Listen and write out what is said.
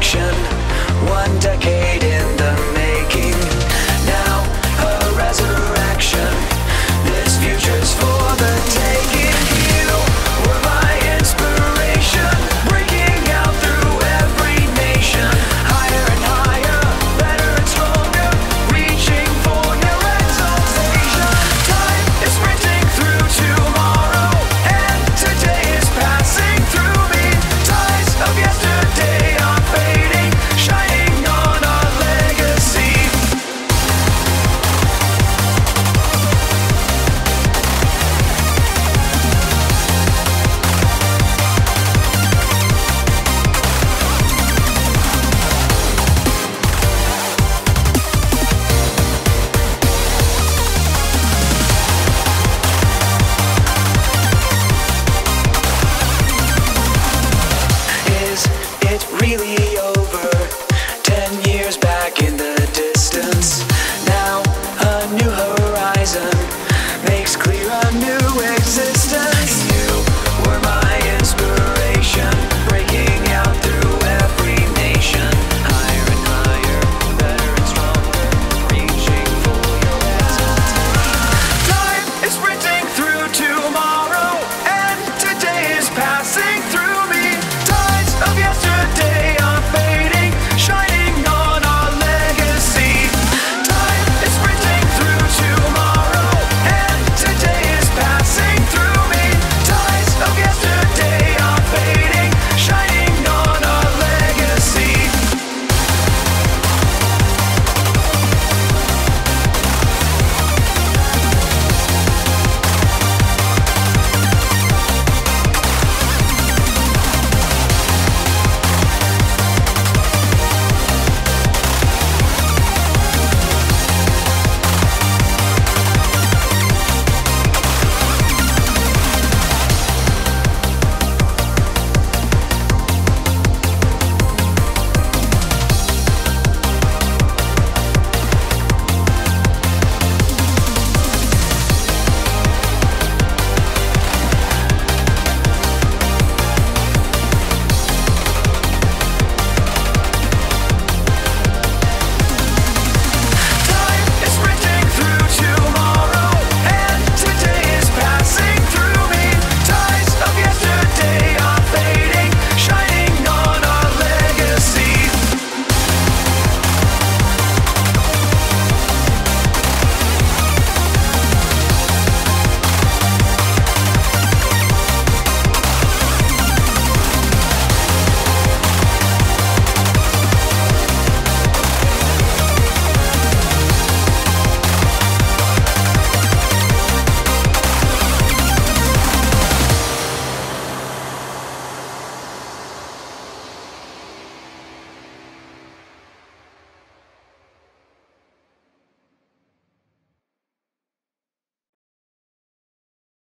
One decade.